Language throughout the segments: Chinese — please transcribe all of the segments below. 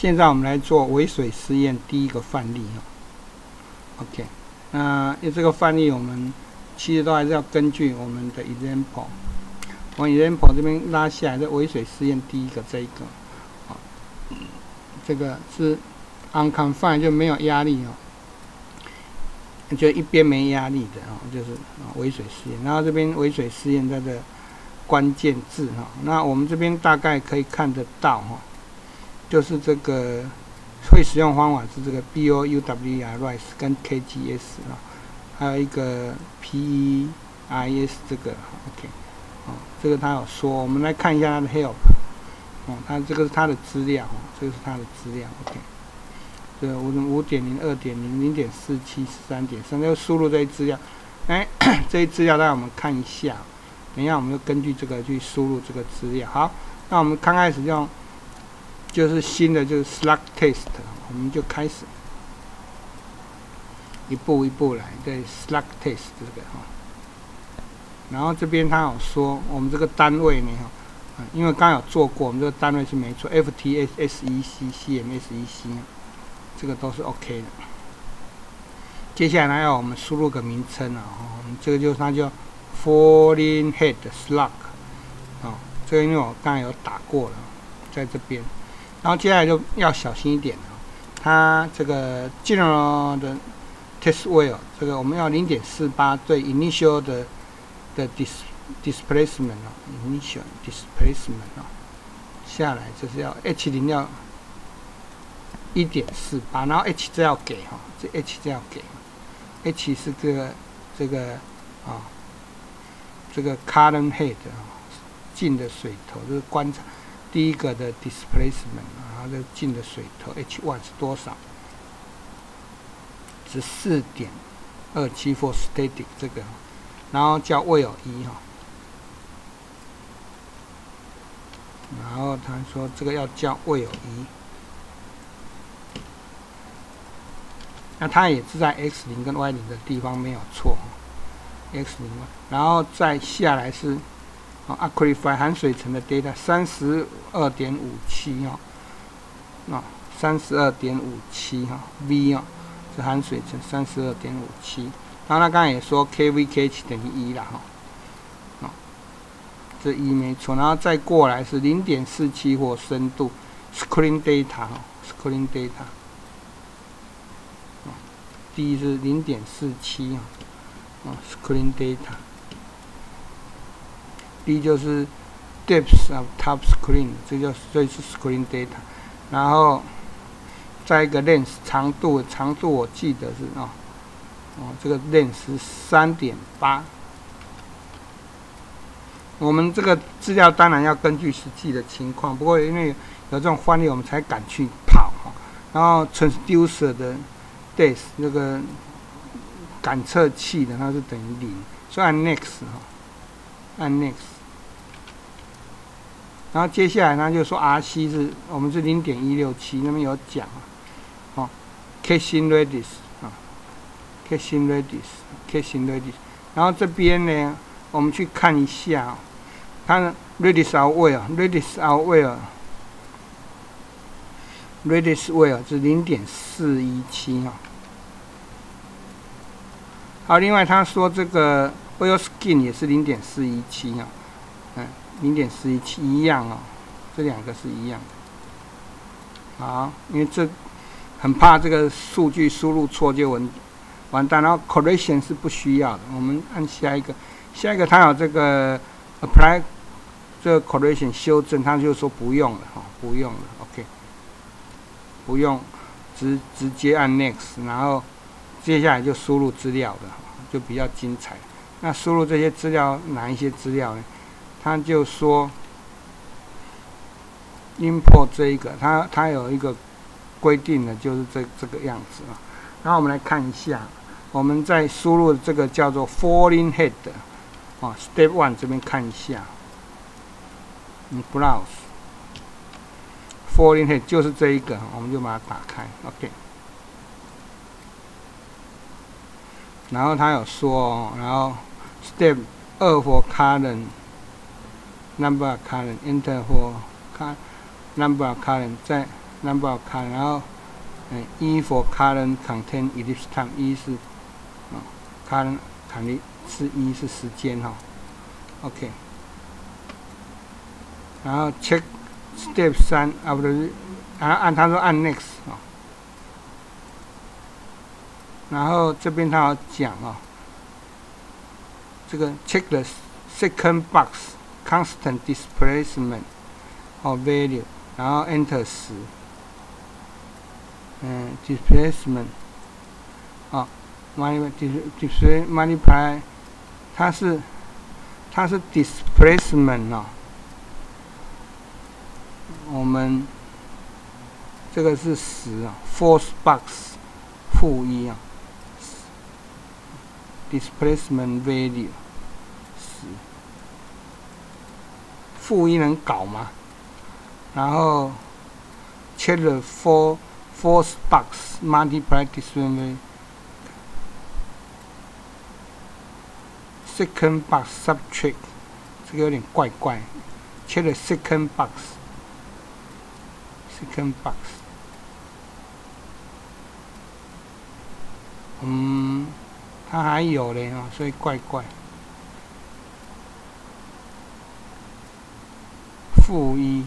现在我们来做尾水试验第一个范例哦。OK，那因为这个范例我们其实都还是要根据我们的 example，往 example 这边拉下来的尾水试验第一个这一个，啊，这个是 unconfined 就没有压力哦，就一边没压力的哦，就是啊尾水实验。然后这边尾水实验它的关键字哈，那我们这边大概可以看得到哈。就是这个会使用方法是这个 B O U W R RISE 跟 K G S 啊，还有一个 P E I S 这个 OK，哦，这个他有说，我们来看一下他的 Help，哦，他这个是他的资料，哦，这个是他的资料 OK，这五五点零二点零零点四七十三点三，就输入这些资料，哎，这些资料让我们看一下，等一下我们就根据这个去输入这个资料，好，那我们刚开始用。就是新的，就是 slug test，我们就开始一步一步来，对 slug test 这个哈。然后这边他有说，我们这个单位呢哈，因为刚有做过，我们这个单位是没错，FTSSEC，CMSEC，这个都是 OK 的。接下来呢，要我们输入个名称啊，我们这个就是它叫 falling head slug，啊，这个因为我刚才有打过了，在这边。然后接下来就要小心一点了，它这个 general 的 test well 这个我们要零点四八对 initial 的的 dis displacement 哦，initial displacement 哦，下来就是要 h 零要一点四八，然后 h 这要给哈，这 h 这要给，h 是这个这个啊，这个 current head 啊，进的水头就是观察。第一个的 displacement 啊，它的进的水头 h one 是多少？是四点二七 for static 这个，然后叫 well 一哈，然后他说这个要叫 well 一，那它也是在 x 零跟 y 零的地方没有错，x 零 y，然后再下来是。啊，aquify 含水层的 data 三十二点五七哈，那三十二点五七哈，V 啊是含水层三十二点五七，然后他刚才也说 KVKH 等于一了哈，啊，这一没错，然后再过来是零点四七或深度，screen data 哈，screen data，啊，第一是零点四七啊，啊，screen data。一就是 depth of top screen，这叫这是 screen data，然后再一个 lens 长度，长度我记得是啊，哦这个 length 是三点八。我们这个资料当然要根据实际的情况，不过因为有这种范例，我们才敢去跑哈。然后 transducer 的 depth 那个感测器的它是等于零，所以按 next 哈，按 next。然后接下来呢，就说 RC 是我们是零点一六七，那边有讲啊，哦，casing radius 啊，casing radius，casing radius。然后这边呢，我们去看一下，它 radius of well，radius of well，radius well 是零点四一七哈。好，另外他说这个 well skin 也是零点四一七哈，嗯。零点四一七一样哦，这两个是一样的。好，因为这很怕这个数据输入错就完完蛋，然后 correction 是不需要的。我们按下一个，下一个它有这个 apply 这个 correction 修正，它就说不用了哈，不用了，OK，不用，直直接按 next，然后接下来就输入资料的，就比较精彩。那输入这些资料哪一些资料呢？他就说，import 这一个，它它有一个规定的，就是这这个样子啊。然后我们来看一下，我们在输入这个叫做 falling head 啊，step one 这边看一下，你 browse falling head 就是这一个，我们就把它打开，OK。然后他有说，然后 step 二 for current。Number current enter for number current 在 number of column，然后嗯，E for column contain ellipse time，E 是啊，column 肯定是一是时间哈，OK，然后 check step 三啊不对，然后按他说按 next 啊，然后这边他要讲啊，这个 check the second box constant displacement of value，然后 enter 十，嗯，displacement 啊，multiply multiply 它是它是 displacement 哦，我们这个是十啊，force box 负一啊，displacement value 十， 负一能搞吗？然后 check the four force box multiply displacement second box subtract 这个有点怪怪，check the second box second box 嗯，它还有嘞啊，所以怪怪。负一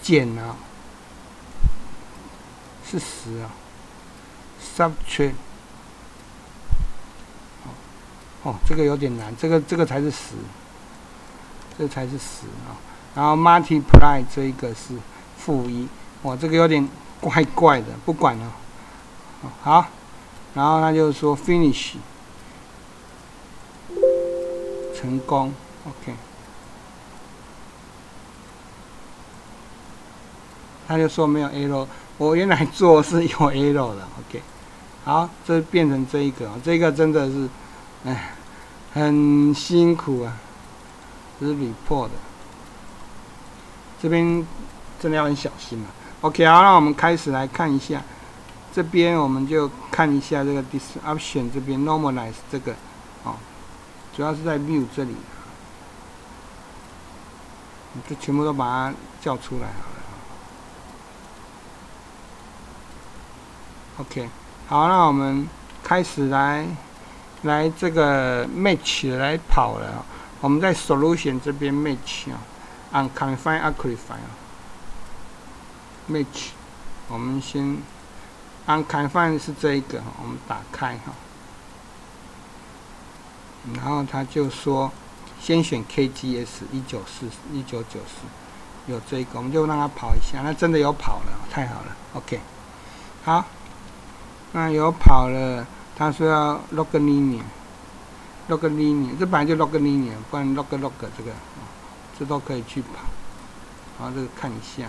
减啊，是十啊，subtract 哦，这个有点难，这个这个才是十，这才是十啊。然后 multiply 这一个是负一，哇，这个有点怪怪的，不管了。好，然后他就说 finish 成功，OK。他就说没有 A 喽我原来做是有 error 的，OK。好，这变成这一个，这个真的是，哎。很辛苦啊，这是 report 的，这边真的要很小心嘛。OK，好，那我们开始来看一下，这边我们就看一下这个 disruption 这边 normalize 这个，哦，主要是在 view 这里，这全部都把它叫出来好了。OK，好，那我们开始来。来这个 match 来跑了，我们在 solution 这边 match 啊按 Confirm、Acquire 啊，match，我们先 on confine 是这一个，我们打开哈，然后他就说先选 KGS 一九四一九九四，有这个，我们就让他跑一下，那真的有跑了，太好了，OK，好，那有跑了。他说要 log linear，log linear，这本来就 log linear，不然 log log 这个，这都可以去跑。然后这个看一下，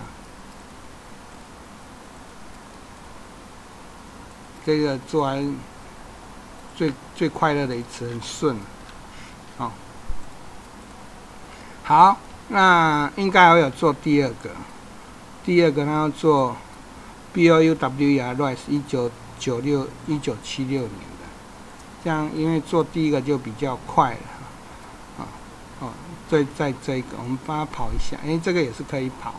这个做完最最快乐的一次，很顺。好，好，那应该还有做第二个，第二个他要做 B O U W E R S 一九。九六一九七六年的，这样因为做第一个就比较快了，啊，哦，再再这个，我们帮他跑一下，因为这个也是可以跑，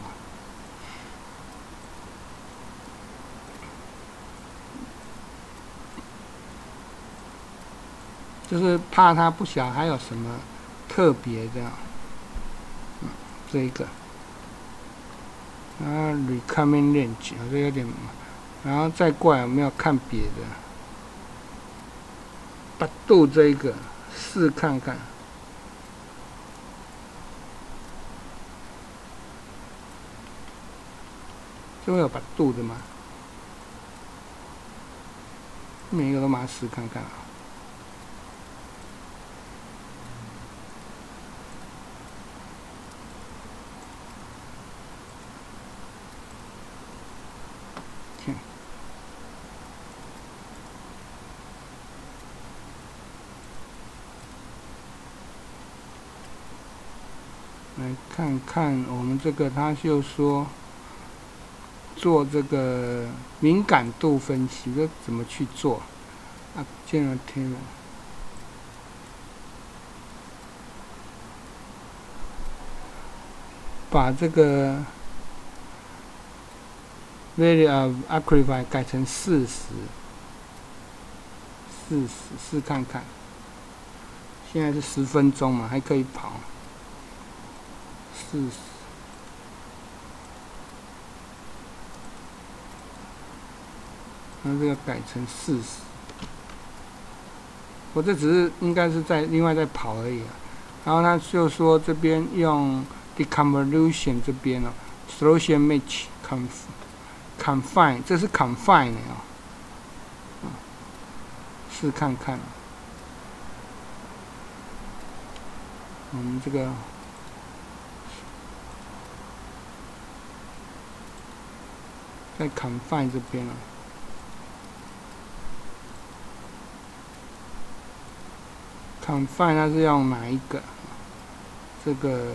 就是怕他不小还有什么特别的，嗯，这一个，啊，recoming range 好像有点。然后再过来，我们要看别的，百度这一个试看看，这会有百度的吗？每一个都马上试看看啊。看看我们这个，他就说做这个敏感度分析，这怎么去做？啊，见了听了。把这个 value of accuracy 改成四十，四十试看看。现在是十分钟嘛，还可以跑。四十，那这个改成四十。我这只是应该是在另外在跑而已啊。然后他就说这边用 deconvolution 这边哦，solution match conf confine 这是 confine 哦，试看看。我们这个在 confine 这边啊。confine 它是用哪一个？这个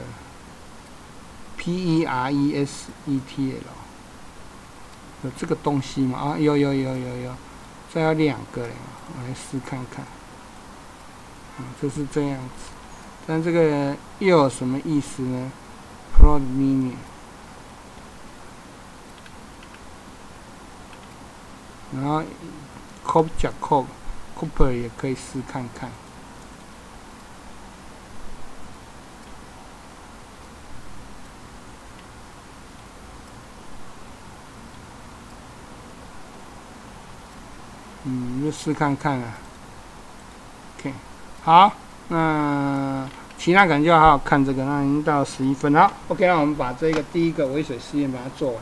P E R E S E T L 有这个东西吗？啊，有有有有有，这有两个嘞，我来试看看。嗯，就是这样子。但这个又有什么意思呢？Plot meaning。然后 Cop 加 Cop，Copper 也可以试看看。嗯，就试看看啊。OK，好，那其他可能就好好看这个。那已经到十一分了，OK，那我们把这个第一个尾水试验把它做完。